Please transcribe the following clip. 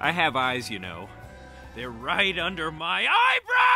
I have eyes, you know. They're right under my eyebrows!